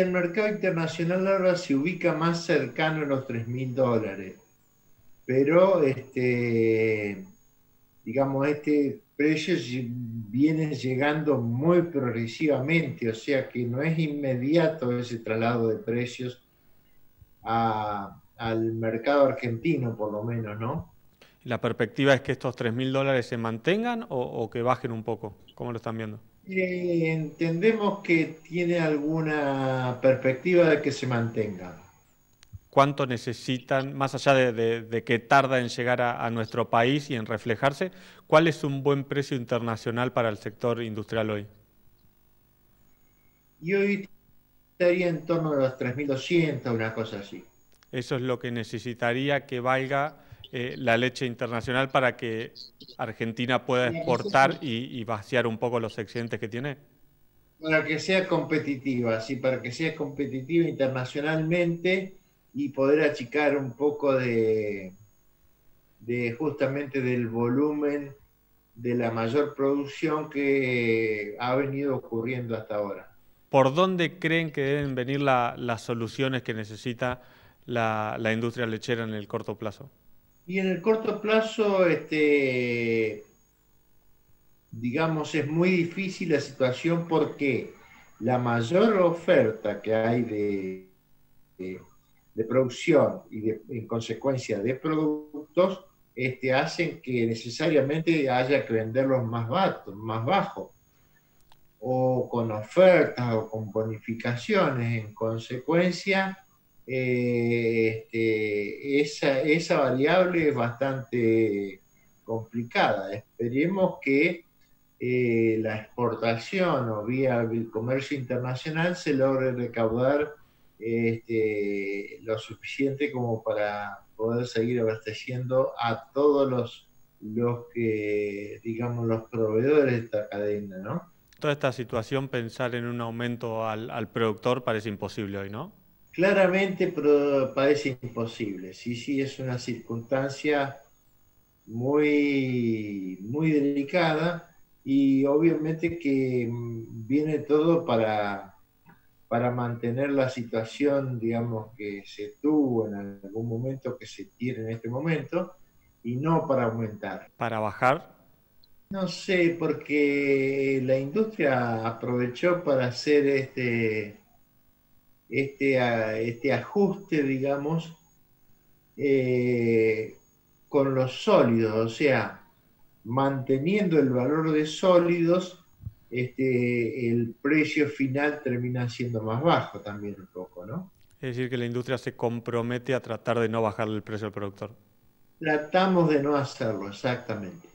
el mercado internacional ahora se ubica más cercano a los 3 mil dólares, pero este, digamos, este precio viene llegando muy progresivamente, o sea que no es inmediato ese traslado de precios al mercado argentino, por lo menos, ¿no? ¿La perspectiva es que estos 3 mil dólares se mantengan o, que bajen un poco? ¿Cómo lo están viendo? Eh, entendemos que tiene alguna perspectiva de que se mantengan. ¿Cuánto necesitan, más allá de, que tarda en llegar a, nuestro país y en reflejarse, cuál es un buen precio internacional para el sector industrial hoy? Y hoy estaría en torno a los 3.200, una cosa así. Eso es lo que necesitaría que valga eh, la leche internacional para que Argentina pueda exportar y, vaciar un poco los excedentes que tiene? Para que sea competitiva, sí, para que sea competitiva internacionalmente y poder achicar un poco de, de justamente del volumen de la mayor producción que ha venido ocurriendo hasta ahora. ¿Por dónde creen que deben venir las soluciones que necesita la industria lechera en el corto plazo? Y en el corto plazo, este, digamos, es muy difícil la situación porque la mayor oferta que hay de, de, producción y en consecuencia de productos este, hacen que necesariamente haya que venderlos más, bajos, más bajos o con ofertas o con bonificaciones. En consecuencia, eh, este, esa, variable es bastante complicada. Esperemos que eh, la exportación o vía el comercio internacional se logre recaudar este, lo suficiente como para poder seguir abasteciendo a todos los, los que, digamos, los proveedores de esta cadena, ¿no? Toda esta situación, pensar en un aumento al, al productor parece imposible hoy, ¿no? Claramente parece imposible. Sí, sí, es una circunstancia muy, muy delicada y obviamente que mm, viene todo para, para mantener la situación, digamos, que se tuvo en algún momento, que se tiene en este momento, y no para aumentar. ¿Para bajar? No sé, porque la industria aprovechó para hacer este este, este ajuste, digamos, eh, con los sólidos, o sea, manteniendo el valor de sólidos, este, el precio final termina siendo más bajo también un poco, ¿no? Es decir, que la industria se compromete a tratar de no bajarle el precio al productor. Tratamos de no hacerlo, exactamente.